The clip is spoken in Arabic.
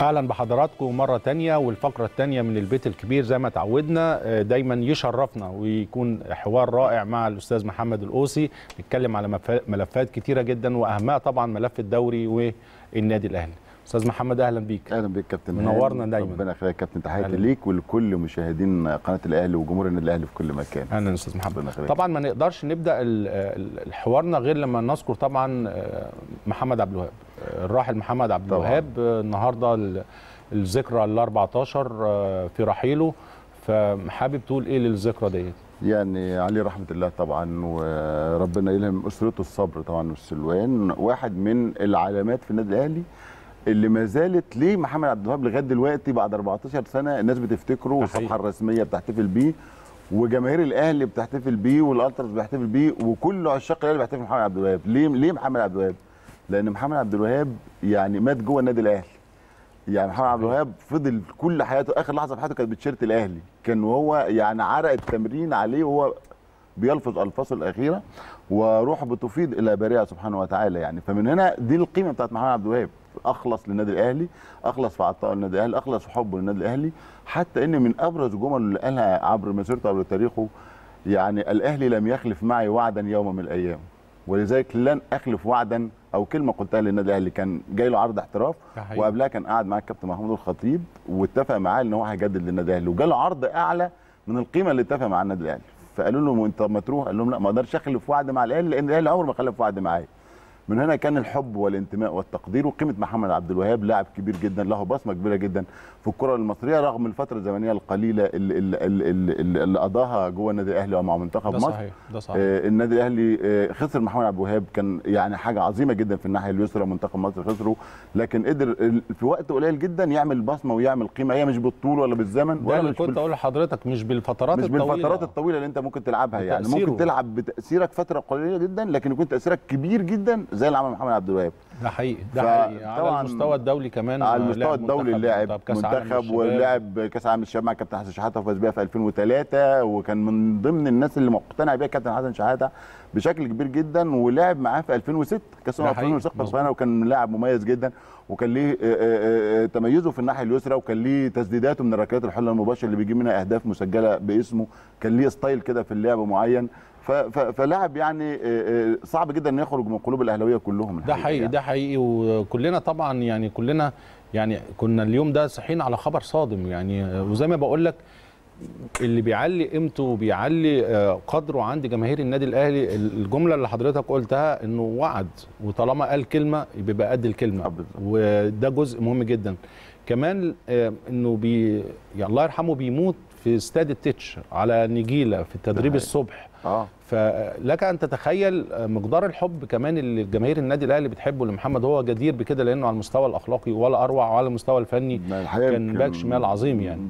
أهلا بحضراتكم مرة تانية والفقرة التانية من البيت الكبير زي ما تعودنا آه، دايما يشرفنا ويكون حوار رائع مع الأستاذ محمد القوسي نتكلم على ملفات كتيرة جدا وأهمها طبعا ملف الدوري والنادي الأهلي أستاذ محمد أهلا بيك أهلا بيك كابتن منورنا. دايما. ربنا يخليك كابتن تحياتي. ليك ولكل مشاهدين قناة الأهلي وجمهور النادي الأهلي في كل مكان أهلا أستاذ محمد. طبعا ما نقدرش نبدأ الحوارنا غير لما نذكر طبعا آه، محمد عبد الوهاب الراحل محمد عبد. الوهاب النهارده ال- الذكرى ال 14 آه، في رحيله. فحابب تقول إيه للذكرى ديت؟ يعني عليه رحمة الله طبعا وربنا يلهم أسرته الصبر طبعا والسلوان. واحد من العلامات في النادي الأهلي اللي ما زالت ليه محمد عبد الوهاب لغاية دلوقتي بعد 14 سنة الناس بتفتكره والصفحة. الرسمية بتحتفل بيه وجماهير الأهلي بتحتفل بيه والألتراس بيحتفل بيه وكل عشاق الأهلي بيحتفل بمحمد عبد الوهاب. ليه؟ ليه محمد عبد الوهاب؟ لأن محمد عبد الوهاب يعني مات جوه النادي الأهلي. يعني محمد عبد الوهاب فضل كل حياته آخر لحظة في حياته كانت بتشيرت الأهلي. كان وهو يعني عرق التمرين عليه وهو بيلفظ ألفاظه الأخيرة وروحه بتفيض إلى بارئها سبحانه وتعالى يعني. فمن هنا دي القيمة بتاعت محمد عبد الوهاب. أخلص للنادي الأهلي أخلص في عطاء للنادي الأهلي أخلص في حبه للنادي الأهلي حتى إن من أبرز الجمل اللي قالها عبر مسيرته عبر تاريخه يعني الأهلي لم يخلف معي وعدا يوم من الأيام. ولذلك لن أخلف وعدا أو كلمة قلتها للنادي الأهلي. كان جاي له عرض احتراف. وقبلها كان قاعد مع الكابتن محمود الخطيب واتفق معاه إن هو هيجدد للنادي الأهلي. وجاله عرض أعلى من القيمة اللي اتفق مع النادي الأهلي. فقالوا له أنت ما تروح؟ قال لهم لا ما أقدرش أخلف وعد مع الأهلي لأن الأهلي عمره ما خلف وعد معايا. من هنا كان الحب والانتماء والتقدير وقيمة محمد عبد الوهاب لاعب كبير جدا له بصمة كبيرة جدا في الكرة المصرية رغم الفترة الزمنية القليلة اللي, اللي, اللي, اللي, قضاها جوه النادي الأهلي ومع منتخب ده مصر. صحيح ده صحيح. آه، النادي الأهلي آه، خسر محمد عبد الوهاب كان يعني حاجة عظيمة جدا في الناحية اليسرى منتخب مصر خسره لكن قدر في وقت قليل جدا يعمل بصمة ويعمل قيمة هي مش بالطول ولا بالزمن ده ولا اللي مش كنت أقول لحضرتك مش بالفترات مش الطويلة. بالفترات الطويلة اللي أنت ممكن تلعبها يعني. ممكن تلعب بتأثيرك فترة قليلة جدا لكن يكون تأثيرك كبير جدا زي اللي عمل محمد عبد الوهاب. ده حقيقي ده حقيقي على المستوى الدولي كمان على المستوى الدولي منتخب- لاعب طب كأس عالم منتخب. ولعب كأس عالم الشباب مع كابتن حسن شحاته وفاز بيها في 2003 وكان من ضمن الناس اللي مقتنع بيها كابتن حسن شحاته بشكل كبير جدا ولعب معاه في 2006 كأس الامم حقيقي، 2006 مظبوط. أسبانيا وكان لاعب مميز جدا وكان ليه آه، آه، آه، تميزه في الناحية اليسرى وكان ليه تسديداته من الركلات الحره المباشرة اللي بيجيب منها أهداف مسجلة باسمه كان ليه ستايل كده في اللعب معين فلاعب يعني صعب جدا إنه يخرج من قلوب الأهلاوية كلهم ده حقيقي يعني. ده حقيقي وكلنا طبعا يعني كلنا يعني كنا اليوم ده صحينا على خبر صادم. يعني وزي ما بقول لك اللي بيعلي قيمته وبيعلي آه، قدره عند جماهير النادي الأهلي الجملة اللي حضرتك قلتها إنه وعد وطالما قال كلمة بيبقى قد الكلمة. آه،. وده جزء مهم جدا. كمان آه، إنه بي يعني الله يرحمه بيموت في استاد التتش على نجيلة في التدريب. الصبح. آه. فلك أن تتخيل مقدار الحب كمان اللي جماهير النادي الأهلي بتحبه لمحمد هو جدير بكده لأنه على المستوى الأخلاقي ولا أروع وعلى المستوى الفني كان باك شمال عظيم يعني.